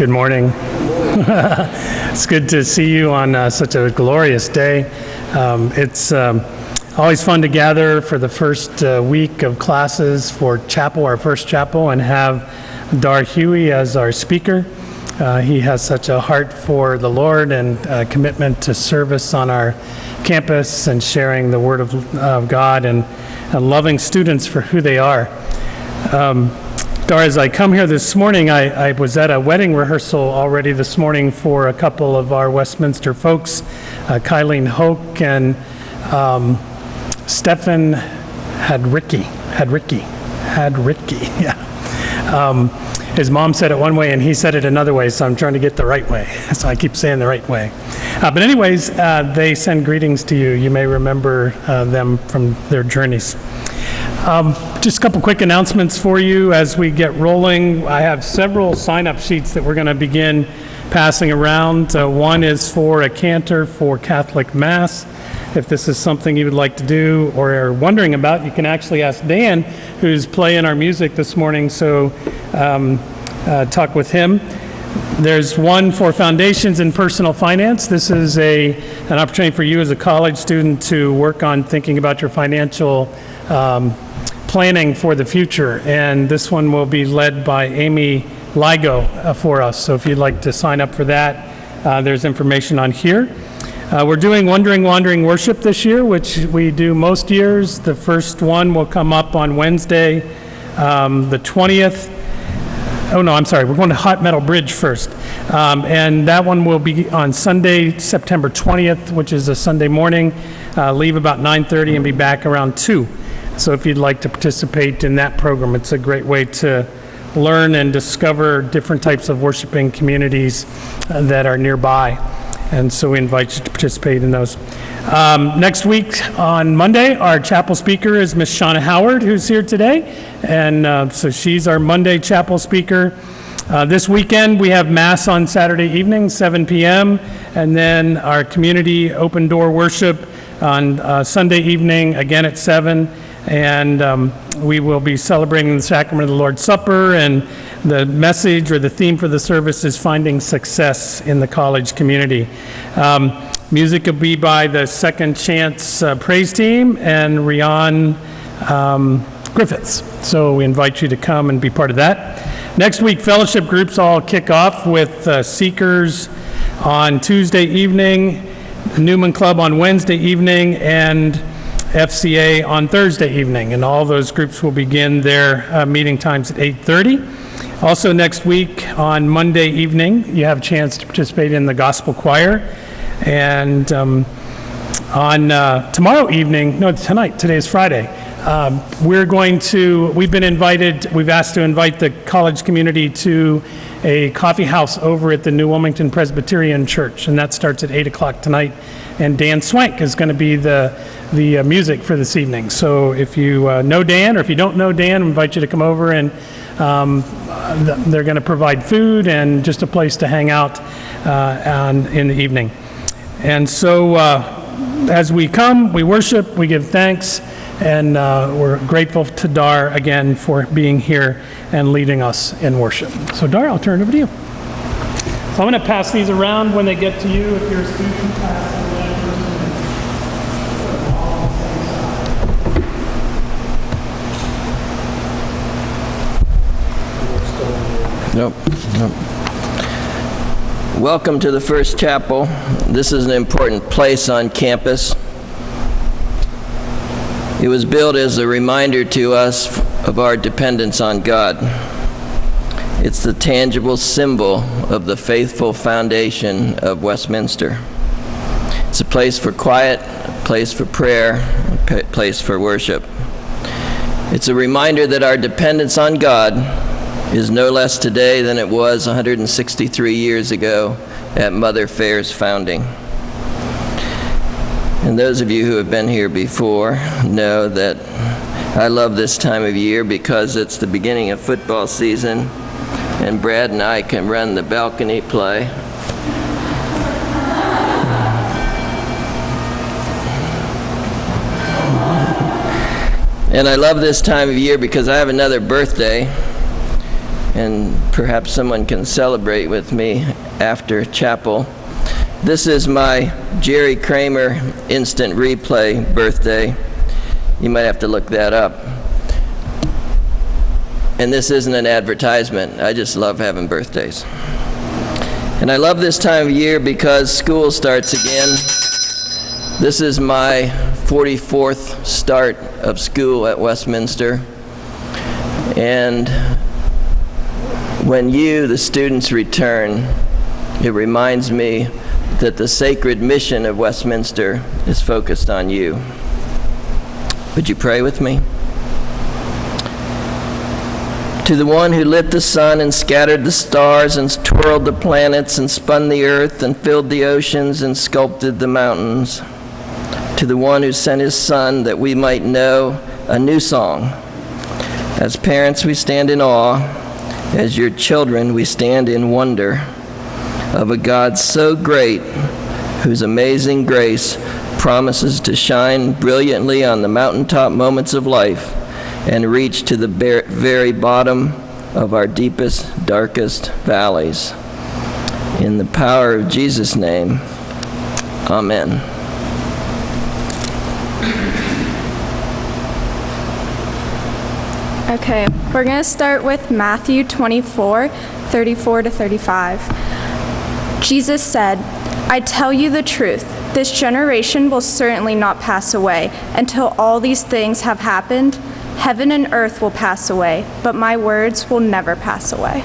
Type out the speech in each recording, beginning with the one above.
Good morning. it's good to see you on uh, such a glorious day. Um, it's um, always fun to gather for the first uh, week of classes for chapel, our first chapel, and have Dar Huey as our speaker. Uh, he has such a heart for the Lord and uh, commitment to service on our campus and sharing the Word of, of God and, and loving students for who they are. Um, As I come here this morning, I, I was at a wedding rehearsal already this morning for a couple of our Westminster folks, uh, Hoke and um, Stefan Hadricki. Hadricki. Hadricki, yeah. Um, his mom said it one way and he said it another way, so I'm trying to get the right way. So I keep saying the right way. Uh, but, anyways, uh, they send greetings to you. You may remember uh, them from their journeys. Um, just a couple quick announcements for you as we get rolling. I have several sign up sheets that we're going to begin passing around. Uh, one is for a cantor for Catholic Mass. If this is something you would like to do or are wondering about, you can actually ask Dan, who's playing our music this morning. So um, uh, talk with him. There's one for foundations in personal finance. This is a, an opportunity for you as a college student to work on thinking about your financial um, planning for the future. And this one will be led by Amy Ligo uh, for us. So if you'd like to sign up for that, uh, there's information on here. Uh, we're doing Wandering Wandering Worship this year, which we do most years. The first one will come up on Wednesday, um, the 20th. Oh, no, I'm sorry. We're going to Hot Metal Bridge first. Um, and that one will be on Sunday, September 20th, which is a Sunday morning. Uh, leave about 9:30 and be back around 2. So if you'd like to participate in that program, it's a great way to learn and discover different types of worshiping communities uh, that are nearby. And so we invite you to participate in those. Um, next week on Monday, our chapel speaker is Miss Shauna Howard, who's here today. And uh, so she's our Monday chapel speaker. Uh, this weekend, we have Mass on Saturday evening, 7 p.m., and then our community open door worship on uh, Sunday evening, again at 7 and um, we will be celebrating the sacrament of the Lord's Supper. And the message or the theme for the service is finding success in the college community. Um, music will be by the Second Chance uh, Praise Team and Rian um, Griffiths. So we invite you to come and be part of that. Next week, fellowship groups all kick off with uh, Seekers on Tuesday evening, Newman Club on Wednesday evening, and FCA on Thursday evening, and all those groups will begin their uh, meeting times at 8:30. Also, next week on Monday evening, you have a chance to participate in the gospel choir, and um, on uh, tomorrow evening, no, tonight, today is Friday. Um, we're going to, we've been invited, we've asked to invite the college community to a coffee house over at the New Wilmington Presbyterian Church, and that starts at 8 o'clock tonight. And Dan Swank is going to be the the uh, music for this evening. So if you uh, know Dan, or if you don't know Dan, invite you to come over and um, they're going to provide food and just a place to hang out uh, on, in the evening. And so uh, as we come, we worship, we give thanks, and uh, we're grateful to Dar again for being here and leading us in worship. So, Dar, I'll turn it over to you. So I'm going to pass these around when they get to you if you're a student. Nope. nope. Welcome to the First Chapel. This is an important place on campus. It was built as a reminder to us of our dependence on God. It's the tangible symbol of the faithful foundation of Westminster. It's a place for quiet, a place for prayer, a place for worship. It's a reminder that our dependence on God is no less today than it was 163 years ago at Mother Fair's founding. And those of you who have been here before know that I love this time of year because it's the beginning of football season, and Brad and I can run the balcony play. And I love this time of year because I have another birthday and perhaps someone can celebrate with me after chapel. This is my Jerry Kramer instant replay birthday. You might have to look that up. And this isn't an advertisement. I just love having birthdays. And I love this time of year because school starts again. This is my 44th start of school at Westminster. And when you, the students, return, it reminds me that the sacred mission of Westminster is focused on you. Would you pray with me? To the one who lit the sun and scattered the stars and twirled the planets and spun the earth and filled the oceans and sculpted the mountains. To the one who sent his son that we might know a new song. As parents, we stand in awe. As your children, we stand in wonder of a God so great whose amazing grace promises to shine brilliantly on the mountaintop moments of life and reach to the very bottom of our deepest, darkest valleys. In the power of Jesus' name, amen. Okay, we're going to start with Matthew 24, 34 to 35. Jesus said, I tell you the truth. This generation will certainly not pass away until all these things have happened. Heaven and earth will pass away, but my words will never pass away.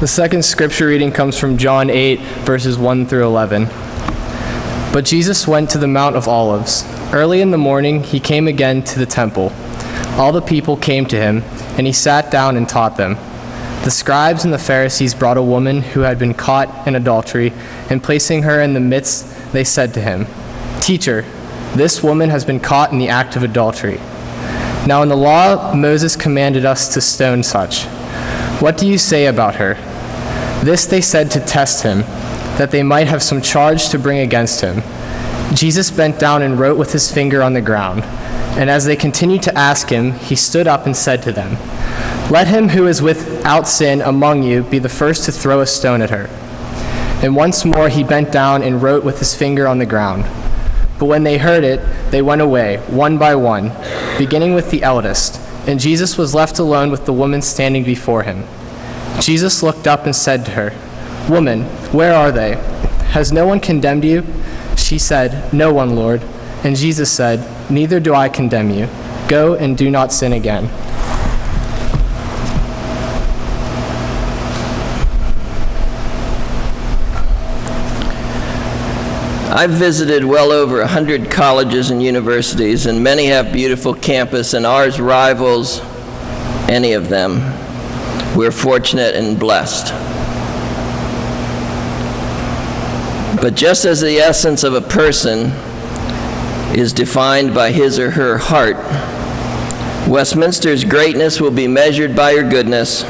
The second scripture reading comes from John 8, verses 1 through 11. But Jesus went to the Mount of Olives. Early in the morning, he came again to the temple. All the people came to him, and he sat down and taught them. The scribes and the Pharisees brought a woman who had been caught in adultery, and placing her in the midst, they said to him, Teacher, this woman has been caught in the act of adultery. Now in the law, Moses commanded us to stone such. What do you say about her? This they said to test him, that they might have some charge to bring against him. Jesus bent down and wrote with his finger on the ground. And as they continued to ask him, he stood up and said to them, Let him who is without sin among you be the first to throw a stone at her. And once more he bent down and wrote with his finger on the ground. But when they heard it, they went away, one by one, beginning with the eldest. And Jesus was left alone with the woman standing before him. Jesus looked up and said to her, Woman, where are they? Has no one condemned you? She said, No one, Lord. And Jesus said, Neither do I condemn you. Go and do not sin again. I've visited well over 100 colleges and universities, and many have beautiful campus, and ours rivals any of them. We're fortunate and blessed. But just as the essence of a person is defined by his or her heart, Westminster's greatness will be measured by her goodness,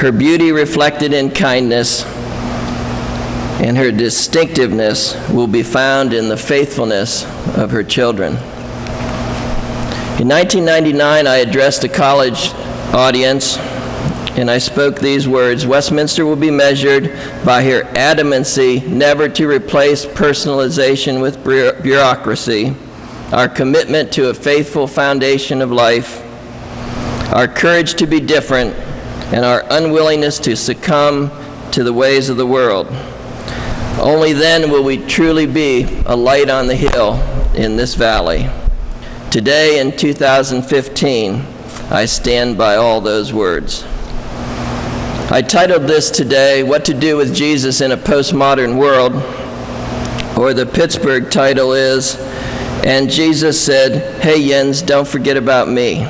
her beauty reflected in kindness, and her distinctiveness will be found in the faithfulness of her children. In 1999, I addressed a college audience and I spoke these words Westminster will be measured by her adamancy never to replace personalization with bureaucracy, our commitment to a faithful foundation of life, our courage to be different, and our unwillingness to succumb to the ways of the world. Only then will we truly be a light on the hill in this valley. Today, in 2015, I stand by all those words. I titled this today, What to Do with Jesus in a Postmodern World, or the Pittsburgh title is, And Jesus Said, Hey yinz, don't forget about me.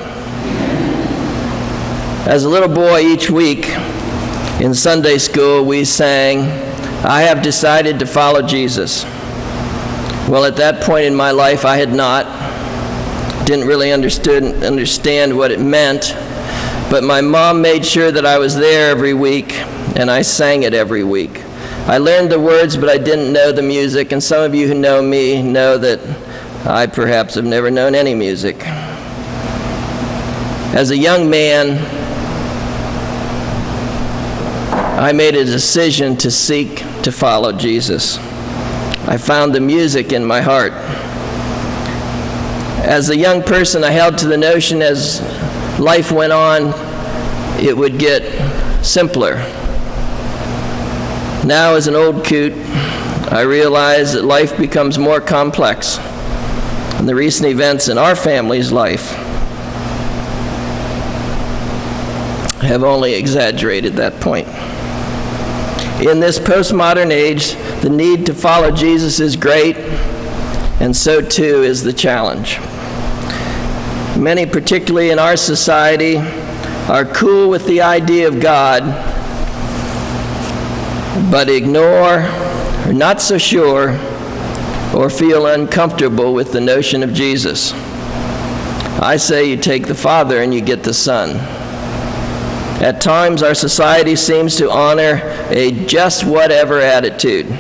As a little boy each week in Sunday school, we sang, I have decided to follow Jesus. Well, at that point in my life, I had not. Didn't really understood, understand what it meant. But my mom made sure that I was there every week, and I sang it every week. I learned the words, but I didn't know the music. And some of you who know me know that I perhaps have never known any music. As a young man, I made a decision to seek to follow Jesus. I found the music in my heart. As a young person, I held to the notion as life went on, it would get simpler. Now, as an old coot, I realize that life becomes more complex. And the recent events in our family's life have only exaggerated that point. In this postmodern age, the need to follow Jesus is great, and so too is the challenge. Many, particularly in our society, are cool with the idea of God, but ignore, or not so sure, or feel uncomfortable with the notion of Jesus. I say you take the Father and you get the Son. At times, our society seems to honor a just whatever attitude,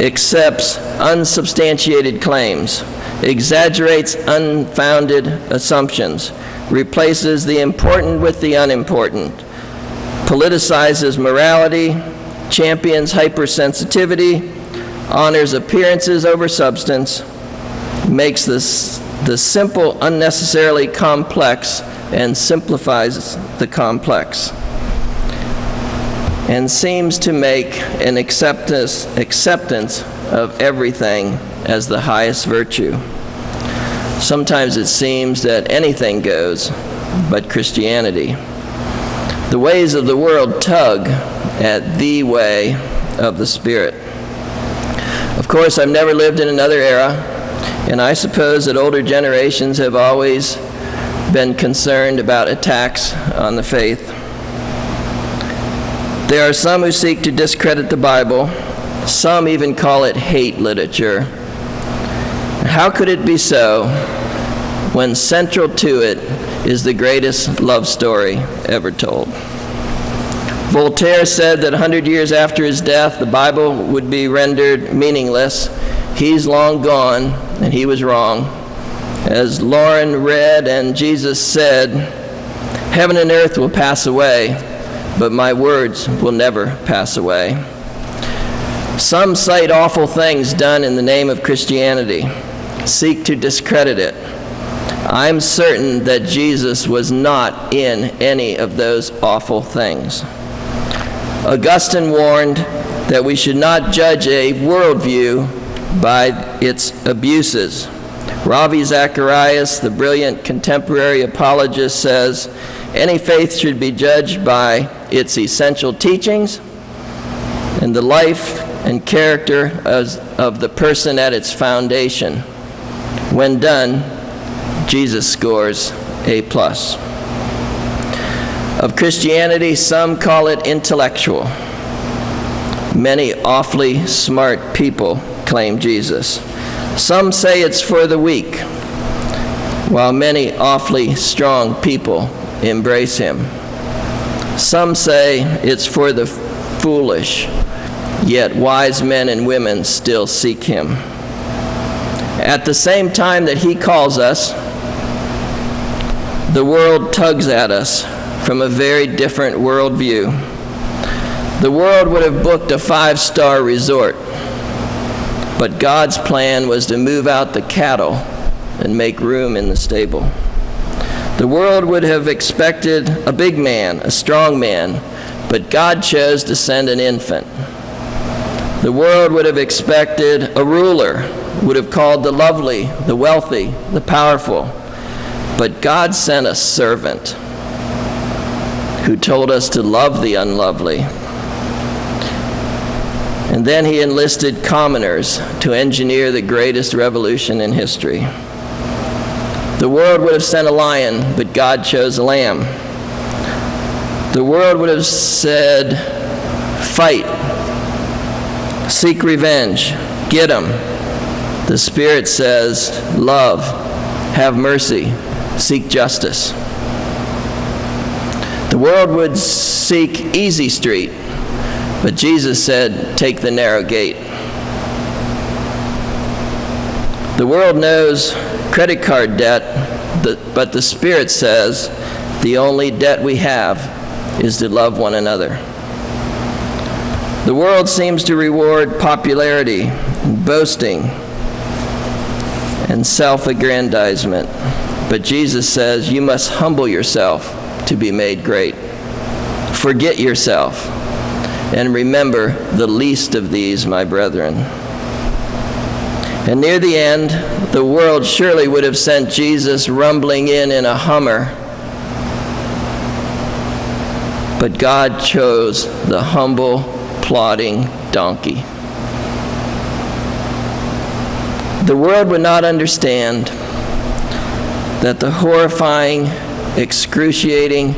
accepts unsubstantiated claims, exaggerates unfounded assumptions, replaces the important with the unimportant, politicizes morality, champions hypersensitivity, honors appearances over substance, makes this, the simple unnecessarily complex, and simplifies the complex, and seems to make an acceptance, acceptance of everything as the highest virtue. Sometimes it seems that anything goes but Christianity. The ways of the world tug at the way of the Spirit. Of course, I've never lived in another era, and I suppose that older generations have always been concerned about attacks on the faith. There are some who seek to discredit the Bible, some even call it hate literature. How could it be so when central to it is the greatest love story ever told? Voltaire said that 100 years after his death, the Bible would be rendered meaningless. He's long gone, and he was wrong. As Lauren read and Jesus said, Heaven and earth will pass away, but my words will never pass away. Some cite awful things done in the name of Christianity, seek to discredit it. I'm certain that Jesus was not in any of those awful things. Augustine warned that we should not judge a worldview by its abuses. Ravi Zacharias, the brilliant contemporary apologist, says any faith should be judged by its essential teachings and the life and character of, of the person at its foundation. When done, Jesus scores A plus. Of Christianity, some call it intellectual. Many awfully smart people claim Jesus. Some say it's for the weak, while many awfully strong people embrace him. Some say it's for the foolish, yet wise men and women still seek him. At the same time that he calls us, the world tugs at us from a very different worldview. The world would have booked a five star resort, but God's plan was to move out the cattle and make room in the stable. The world would have expected a big man, a strong man, but God chose to send an infant. The world would have expected a ruler, would have called the lovely, the wealthy, the powerful, but God sent a servant who told us to love the unlovely. And then he enlisted commoners to engineer the greatest revolution in history. The world would have sent a lion, but God chose a lamb. The world would have said, fight, seek revenge, get them. The Spirit says, love, have mercy, seek justice. The world would seek easy street, but Jesus said, take the narrow gate. The world knows credit card debt, but the Spirit says the only debt we have is to love one another. The world seems to reward popularity, boasting, and self aggrandizement. But Jesus says you must humble yourself to be made great. Forget yourself and remember the least of these, my brethren. And near the end, the world surely would have sent Jesus rumbling in in a Hummer. But God chose the humble, plodding donkey. The world would not understand that the horrifying, excruciating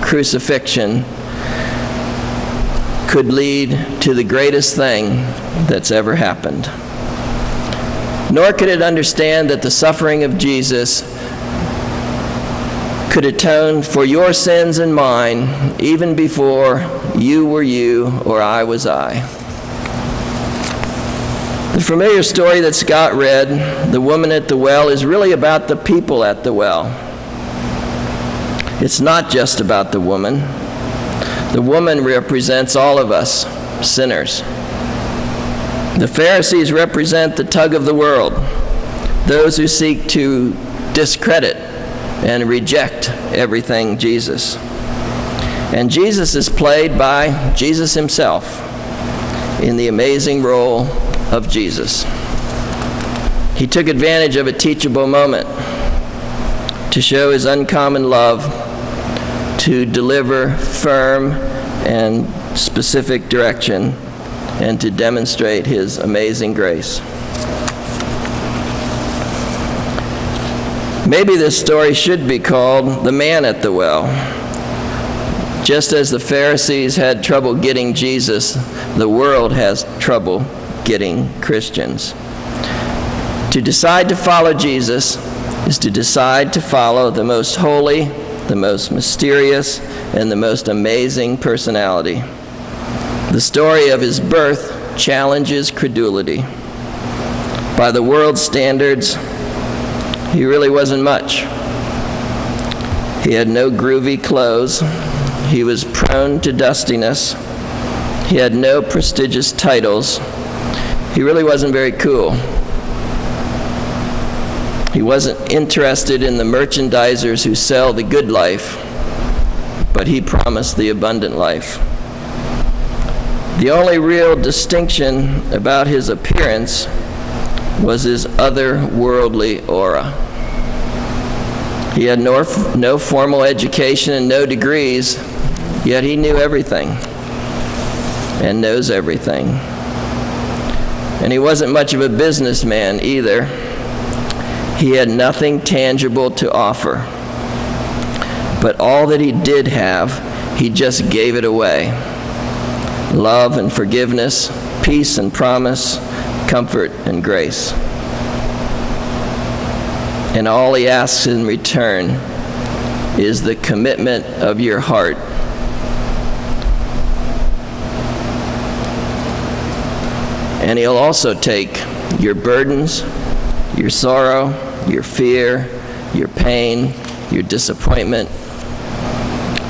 crucifixion could lead to the greatest thing that's ever happened. Nor could it understand that the suffering of Jesus could atone for your sins and mine even before you were you or I was I. The familiar story that Scott read, The Woman at the Well, is really about the people at the well. It's not just about the woman. The woman represents all of us, sinners. The Pharisees represent the tug of the world, those who seek to discredit and reject everything Jesus. And Jesus is played by Jesus himself in the amazing role of Jesus. He took advantage of a teachable moment to show his uncommon love, to deliver firm and specific direction, and to demonstrate his amazing grace. Maybe this story should be called The Man at the Well. Just as the Pharisees had trouble getting Jesus, the world has trouble getting Christians. To decide to follow Jesus is to decide to follow the most holy, the most mysterious, and the most amazing personality. The story of his birth challenges credulity. By the world's standards, he really wasn't much. He had no groovy clothes. He was prone to dustiness. He had no prestigious titles. He really wasn't very cool. He wasn't interested in the merchandisers who sell the good life, but he promised the abundant life. The only real distinction about his appearance was his otherworldly aura. He had no, no formal education and no degrees, yet he knew everything and knows everything. And he wasn't much of a businessman either. He had nothing tangible to offer. But all that he did have, he just gave it away love and forgiveness, peace and promise, comfort and grace. And all he asks in return is the commitment of your heart. And he'll also take your burdens, your sorrow, your fear, your pain, your disappointment,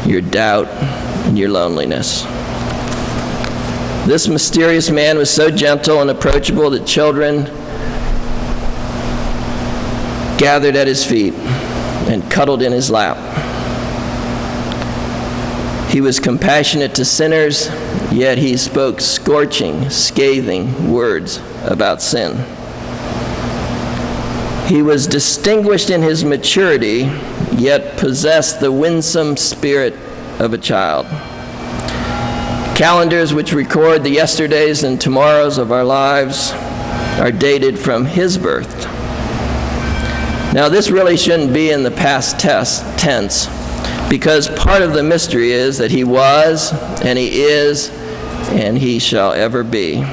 your doubt, and your loneliness. This mysterious man was so gentle and approachable that children gathered at his feet and cuddled in his lap. He was compassionate to sinners, yet he spoke scorching, scathing words about sin. He was distinguished in his maturity, yet possessed the winsome spirit of a child. Calendars which record the yesterdays and tomorrows of our lives are dated from his birth. Now, this really shouldn't be in the past tense because part of the mystery is that he was, and he is, and he shall ever be.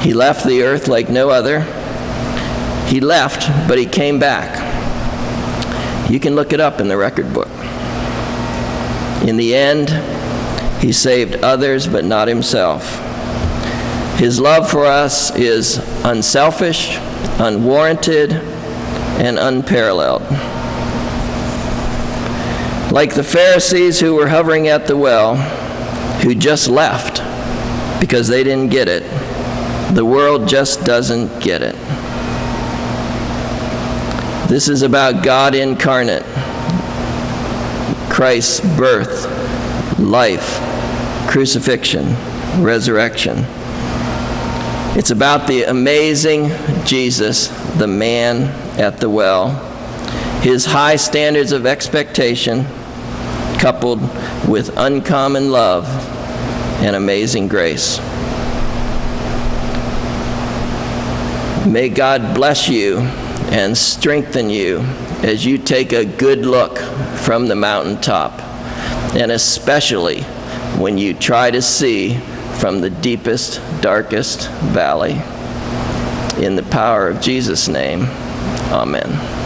He left the earth like no other. He left, but he came back. You can look it up in the record book. In the end, he saved others, but not himself. His love for us is unselfish, unwarranted, and unparalleled. Like the Pharisees who were hovering at the well, who just left because they didn't get it, the world just doesn't get it. This is about God incarnate, Christ's birth, life, crucifixion, resurrection. It's about the amazing Jesus, the man at the well, his high standards of expectation, coupled with uncommon love and amazing grace. May God bless you and strengthen you as you take a good look from the mountaintop, and especially when you try to see from the deepest, darkest valley. In the power of Jesus' name, amen.